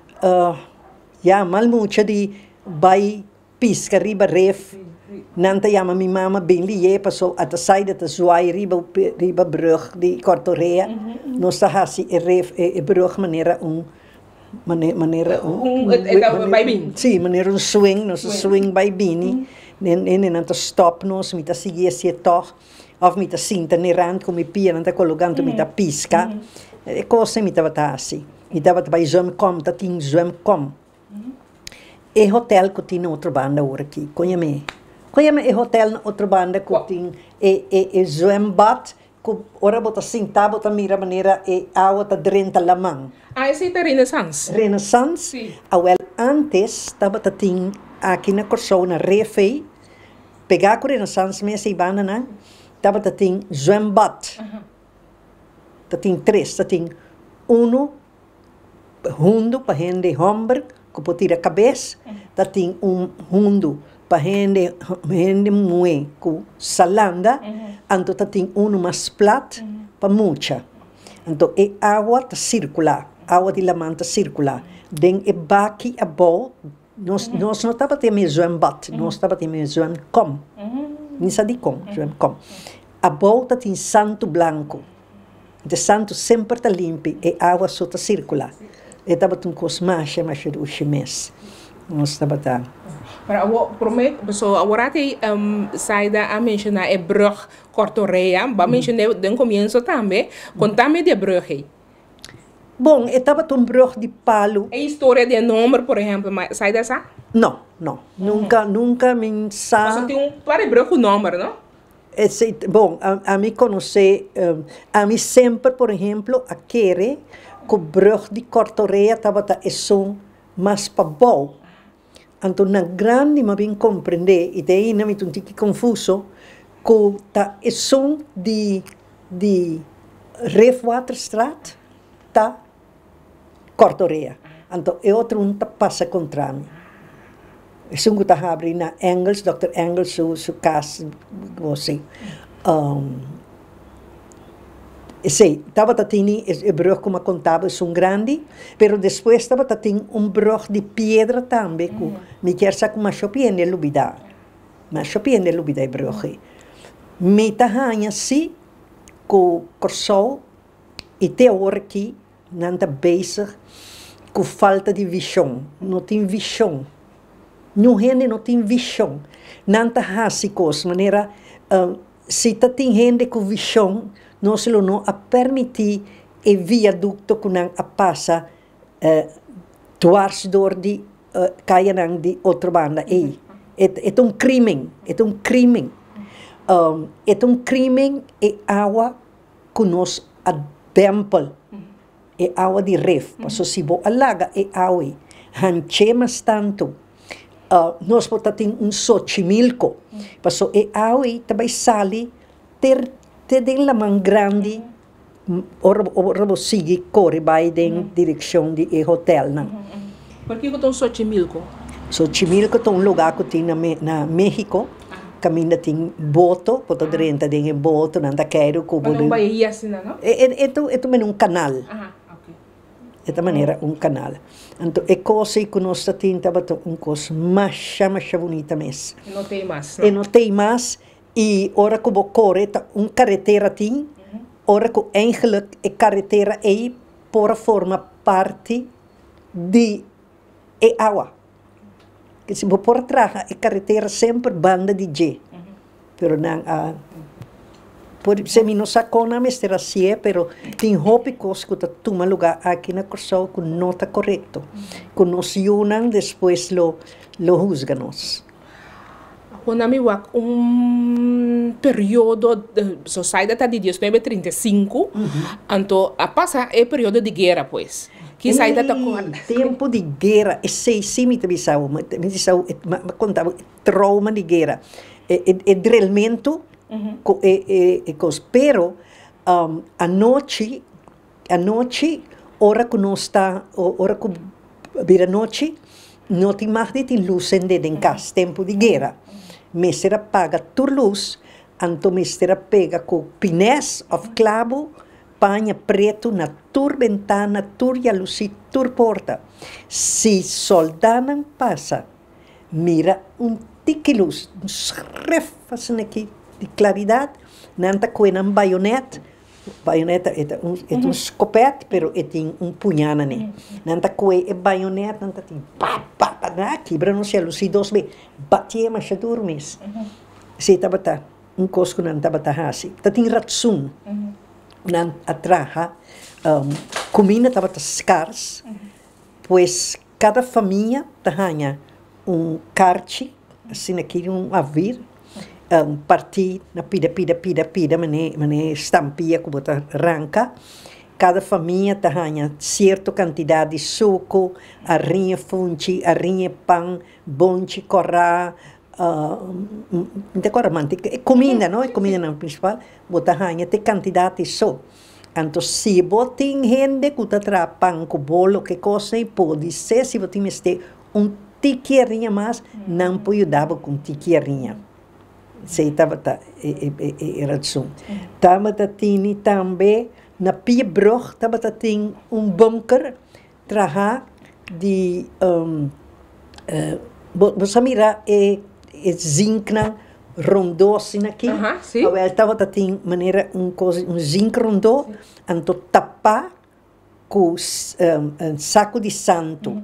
mal mucha de vai pisca riba ref. Nanta chama minha mama bem lié passou a saída da Zuai riba riba brug de Cortorea. Nós está hasi e ref e, e brug maneira um maneira maneira Um- eh, eh, vai bin. Sim, maneira um swing, nós swing by bini. Nen nen nanta stop nós mita seguir se toch of mita sinta ne rand come pia nanta colocando mita pisca. E cosa mita vatasi. Mita vat by zoom kom, ta ting zoom kom. E hotel que tinha outra banda ora aqui, conhece? Conhece e hotel na outra banda que tinha e e e zwembad que ora bota sinta bota mira maneira e água ta drenta lamang. Ah, esse é Renaissance. Renaissance. Sim. Ah, well, antes estava tating aqui na Corsou, na Refei, pegar com Renaissance mesmo e banana, estava tating zwembad. Tating três, tating uno, hundo para gente hombre, que pode tirar a cabeça, tating um hundo para gente, gente mue, com salanda, anto tating uno mais plat, para mucha. Então, é água tá circular, água de lamanta circular. Den é baki a bol, nós nós não estava tendo mesmo bat, nós estava tendo mesmo com. Não sabe com, com. A bol tá tem santo branco. De santo sempre está limpo e água só tá circular. E mas chimes. Nós estava tá. Para o prometo, so agora um, saída a mencionar é brug Cortoreia, ba mencionar de começo também, contame de brug. Bom, estava um broch de palo. É história de nome, por exemplo, mas sai dessa? Não, não. Nunca, nunca me Só sa. tem um para brug o nome, não? Esse, bom, a, a mim conhecer, um, a mim sempre, por exemplo, a querer brug de Cortoreia estava é som mais para bom. Então, na grande, mas bem compreender, e daí não me tique confuso, tá é som de, de Refwaterstraat, tá Cortoreia. Então, é outro um passa contra mim. Sungguh tahabri na Engels, Dr. Engels, su, su kas, você. Um, Sei, estava tatini, o brug como contava, é um grande, pero depois estava tatini um brug de pedra também, que me quer saber como chopiende lubida. Mas chopiende lubida é brug. Me tahanha si, com corsou, e te hora aqui, nanta bezig, com falta de visão, não tem visão. Não gente não tem visão. Nanta hasicos, maneira, uh, se tá tem gente com visão, não se não a permitir e viaducto que não a passa uh, dwars door die uh, kayanang di outra banda. Ei, É, é um crime, é um crime. Um, é um crime e água que nós a templo. É água de ref. Passo se bo alaga é água. Hanchemas tanto. Uh, nós botatim um sochimilco. Passo é água também sali ter ter den la man grande ora ora sigue corre vai den direção de hotel na. Por que eu Xochimilco? Xochimilco é um lugar que tem na, na México. Caminha tem boto, poto drenta den boto, nanda quero cubo. Não vai assim, não? É é é é tu um canal. Ah, ok. É da maneira um canal. Então é coisa que nós temos um coisa mais mais bonita mesmo. E não tem mais. E não tem mais. E ora que corre, um carretera tem, ora que eigenlijk a carretera é por forma parte de e água. Que se vou por trás, a carretera sempre banda de G. Pero não, uh, por se mi não sacona me será assim, pero tem hopi cos que toma lugar aqui na Corsol que não está correto. Que nos unam, depois lo, lo juzganos. Quando wak um período de sociedade de 1935, uhum. então a passa é período de guerra, pois. Que sai da tempo de guerra, e sei sim me bisau, me bisau, contava trauma de guerra. É, é, é drelmento, uhum. é, é, é. Pero um, a noite, a noite, hora que não está, hora que vira noite, não tem mais de luz em casa, tempo de guerra mestera paga luz, anto mestera pega com pinés of clavo, panha preto na tur ventana, tur jalusi, tur porta. Se soldanan passa, mira um tique luz, um refas aqui de claridade, nanta coenam baionete, baioneta é um, é um escopete, pero é tem um punhal né. Nanta coe é baioneta, nanta tem pá, pá, pá, na quebra no céu, se dois be, batia mas dormes. Se tá, um cosco não tava tá hasi. Tá tem ratsum. Nan atraha, um, comida tá scarce, pois cada família tá um carte, assim aqui um avir, um, parti na pida, pida, pida, pida, mané, mané estampia que bota arranca. Cada família tem certa quantidade de suco, arrinha funchi, arrinha pão, bonche, corrá, uh, decora mantica, é comida, não? É comida não principal. Bota arranha tem quantidade só. Então, se você tem gente que está pão com bolo, que coisa, pode ser, se você tem um tiqueirinha mais, não pode dar com tiqueirinha sei tava ta e era zum tava ta tini tambe na pia brug tava ta ting um bunker traha di um uh, você mira e e zinkna rondosin aqui. Uh -huh, sim. Ela estava ter maneira um coisa um zinc rondô, anto tapar com um, um saco de santo. Uh -huh.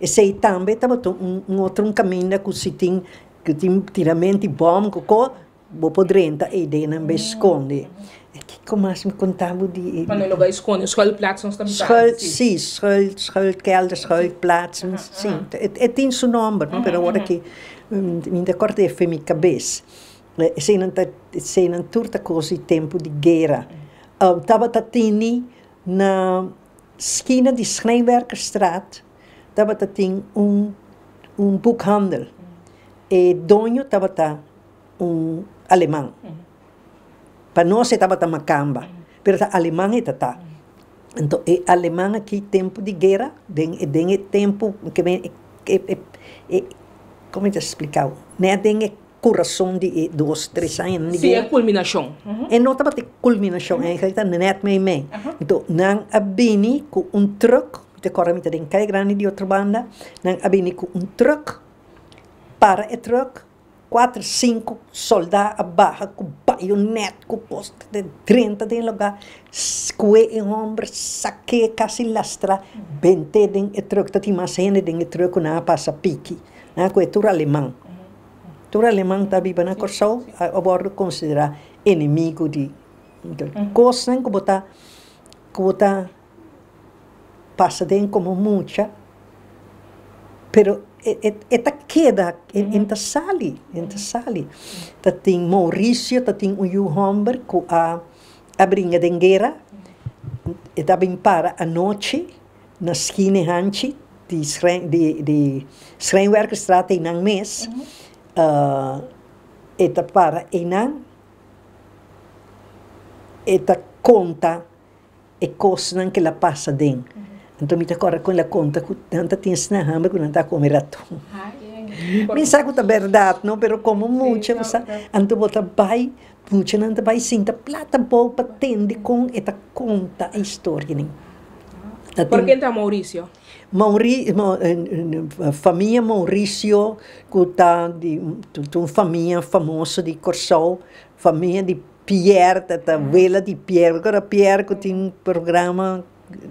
E sei também estava um, um outro um caminho que se tem que tem tiramenti bom que co bo podrenta e de não me esconde e que como assim me contava de quando lugar esconde schuilplaatsen também schuil sim schuil schuilkelder schuilplaatsen sim e tem seu nome não pero agora que me decorda é minha cabeça se não tá se não turta coisa tempo de guerra estava tatini na esquina de Schrijnwerkerstraat estava tatini um um boekhandel e dono estava tá um alemão. Uhum. Para nós estava tá macamba, uhum. pero tá alemão está tá. Então, é alemão aqui tempo de guerra, den den é tempo que vem é, é, é, como é que explicar? Né, den é coração de dois, três anos. Sim, é culminação. Uhum. E não estava de culminação, uhum. é que está net meio meio. Então, não abini com um truck, de cora mita den kai grande de outra banda, não abini com um truck para o truck, quatro, cinco soldados a barra com baionete, com posto de 30 de lugar, escue em ombro, saque, casi lastra, bente den o truck, tati mais gente den o truck na passa pique, na com tur alemão. Tur alemão tá viva na Corsol, a bordo considerar inimigo de coisa que botar que botar passa den como muita pero eta queda em enta sali, enta sali. Ta tem Maurício, ta tem o Juhomber com a a brinha dengueira, eta bem para a noite na esquina hanchi de schrein de de Schrijnwerkerstraat in ang mes. Uh, eta para inang eta conta e costa que la passa den. Então me agora com la conta que tanta tinha na hamba que não está com rato. Me sabe que é verdade, não, pero como muito, você, então bota vai, muito não vai sinta plata boa para tende com esta conta a história? Por que então Maurício? Mauri, ma, a família Maurício, que está de, de uma família famosa de Corsol, família de Pierre, da vela de Pierre. Agora Pierre que tem um programa,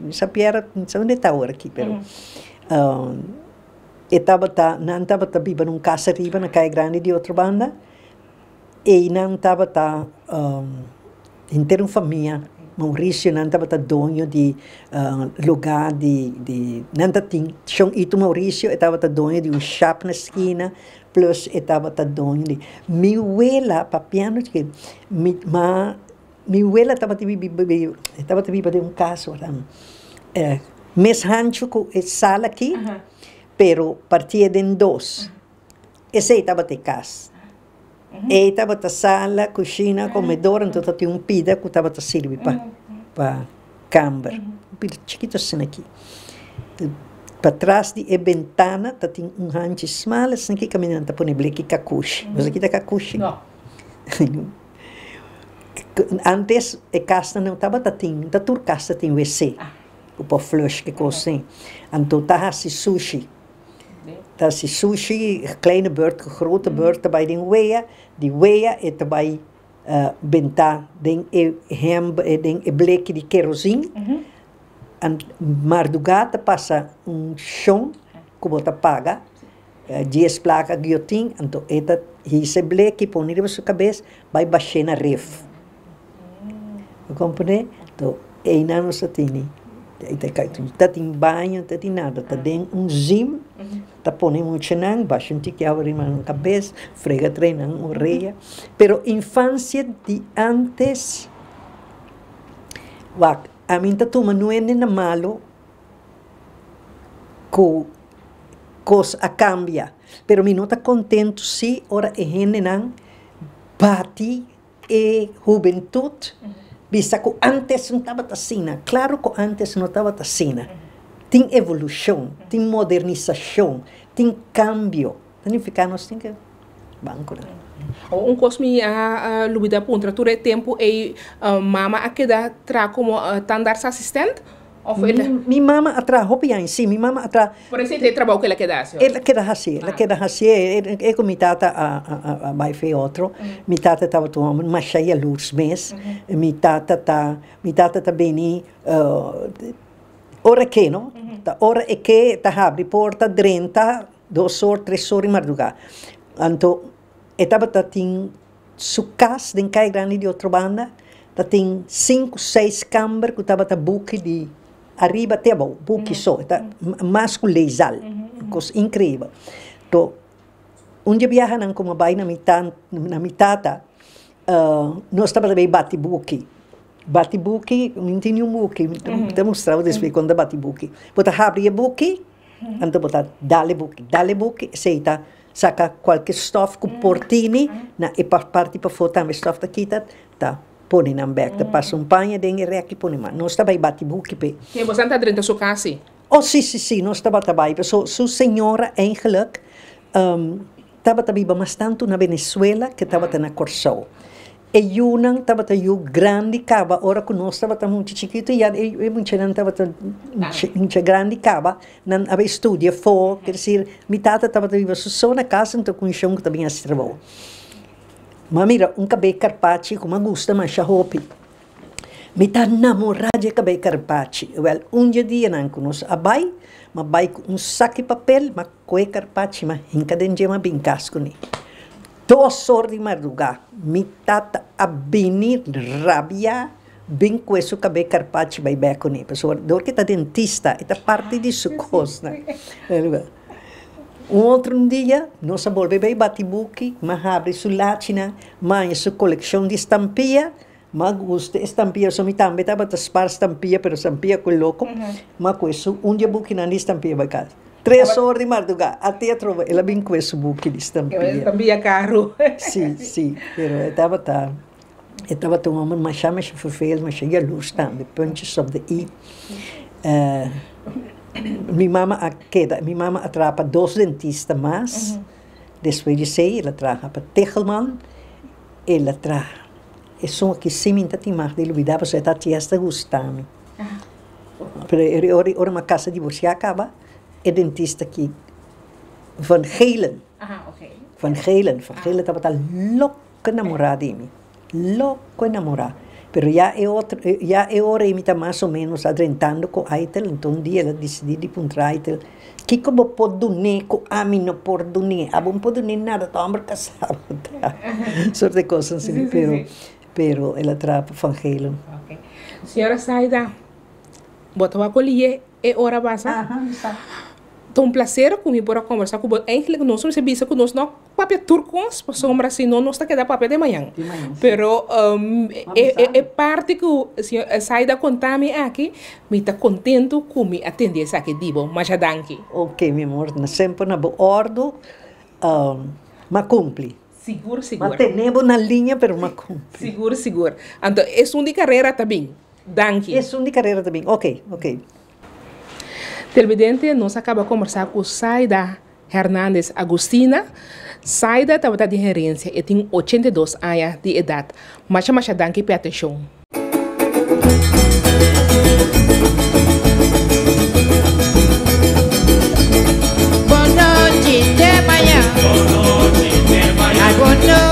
essa Pierre, não sei onde está agora aqui, pero... Uh, estava tá, não estava tá viva num casa riba na Caia Grande de outra banda, e não estava tá um, inteira família Maurício não estava dono de uh, lugar de, de não tinha chão ito Maurício estava dono de um shop na esquina plus estava dono de mi abuela papiano que mi ma mi abuela estava viva de um caso eh, mes rancho com sala aqui uh -huh. pero partia em dois uh -huh. esse estava de casa Uhum. E estava na sala, cozinha, comedor, então tinha um pida que estava a servir para para câmara. Um pida chiquito assim aqui. Para trás de ventana, tem um rancho small, assim que caminhando para pôr bleque cacuche. Mas aqui está cacuche. Não. [laughs] Antes, a casa não estava, tinha, da tua casa tem WC. Ah. O pó flush que cozinha. Então, estava assim sushi. Dat is sushi, kleine beurt, grote beurt, bij die wea. Die wea is bij uh, benta, den e hem, den e bleke de kerosine. -hmm. En madrugada passa um chão, como tá paga, uh, dias placa guilhotin, então eta esse bleke põe na sua cabeça, vai baixar na ref. Mm. Compreende? Então, é na nossa tini. Tá tem banho, tá tem nada, tá dentro um zim, tá pondo um chenang, baixa um tique abre na cabeça, frega treinando orelha. Pero infância de antes, a mim tá toma não é nem malo, com coisa a cambia. Pero mim não tá contente se ora é gente não bate e juventude. Bisa ko antes não estava assim. Claro que antes não estava assim. Tem evolução, tem modernização, tem cambio. Danificanos tem que banco. Né? Um cosmi a lubida puntra ture tempo e uh, mama a queda tra como uh, tandarsa assistente? Of mi, mi mama atrás, hopian, sim, mi mama atrás. Por isso ele trabalhou que ela quedasse. Ela queda assim, ela queda assim, é, é com mi tata a, a, a vai fe outro. Mi tata estava tomando uma cheia luz mês. Mi tata tá, mi tata tá bem uh, ora que, não? Ta, ora é que tá abre porta 30, duas horas, três horas de madrugada. Então, estava tá tem sucas de cai grande de outra banda, tá tem cinco, seis câmaras que estava tá buque de arriba até bom, buki só, tá? Masculizal, coisa incrível. Então, um dia viaja não como vai na mitad, na mitad, uh, nós estava também bate buki. Bate buki, não tinha um buki, te mostrava depois quando bate buki. Bota abre o buki, então bota dale buki, dale buki, seita saca qualquer stof com portini, na e parte para fotar o stof daqui, tá, pone na bag. Mm. Passa um panha dengue reaki pone ma. Non stava i batti buchi pe. Che você está dentro sua casa? Oh, sim, sim, sim, não estava trabalhando. So, sua senhora, eigenlijk, um, estava trabalhando bastante na Venezuela, que estava na Corsol. E Yunan estava eu grande cava, ora que nós estava muito chiquito, e eu muito não estava muito grande cava, não havia estudo, foi, quer dizer, metade estava vivendo só na casa, então com o chão que também se trabalhou. Ma mira, un cabelo carpacci come gusta ma hopi. Mi ta namorada de cabelo carpacci. Well, un dia não conosco a bai, ma bai um saco de papel, ma coe carpacci, ma hinca denge ma bincasco ni. Duas horas de madrugada, mi tata a bini rabia, bem com esse cabelo carpacci vai bem com ele. Pessoal, do que tá dentista, é parte disso coisa. Um outro dia, nós volvemos a Batibuki, mas abre sua latina, mas sua coleção de estampia, mas gusta estampia, só me também estava a spar estampia, pero estampia com louco, mas com isso, um dia buki na estampia vai casa. Três horas de madrugada, até trova, ela vem com esse buki de estampia. É caro. [laughs] Sim, sim, pero eu estava tá, eu estava tomando uma chama, mas foi feio, mas cheguei a luz também, ponte sobre i. Uh, minha mama a queda, minha mama atrapa dois dentistas mais, depois de sei, ela traga para Tegelman, ela traga e som aqui seminta tem mais dele vidava só está tiesta gustami. Pero ora ora uma casa divorciada acaba e dentista aqui van Gelen. Aha, ok. Van Gelen, van Gelen estava tal louco namorado de mim. Louco namorado. Pero já é outro, já é hora e está mais ou menos adrentando com Aitel, então um dia ela decidiu de puntar Aitel. [laughs] Que como pode unir com a mim não pode unir, a bom pode unir nada, tá homem casado, tá? Sorte de coisas assim, Sim, sim, pero, sim. pero ela trapa Van Galen. Ok. Senhora Saida, bota o acolher é hora baixa. Aham, está. Então, um prazer comigo para conversar com você. Eigenlijk, nós não sabemos que nós não papel turcos, por sombra, assim, não nós está quedando papel de manhã. De manhã. Pero, um, é, é, é parte que o senhor Saida contar-me aqui, me está contento com me atender essa aqui, digo, mas já danke. Ok, meu amor, sempre na boa ordem, um, mas cumpre. Seguro, seguro. Mas tenemos na linha, pero mas cumpre. Seguro, seguro. Então, é um de carreira também. Danke. É um de carreira também. Ok, ok. Televidente, nós acabamos de conversar com Saida Hernandes saída da da de gerência 82 anos de idade. Mas a machadão que atenção. Boa noite, até amanhã. Boa noite, até amanhã. Ai.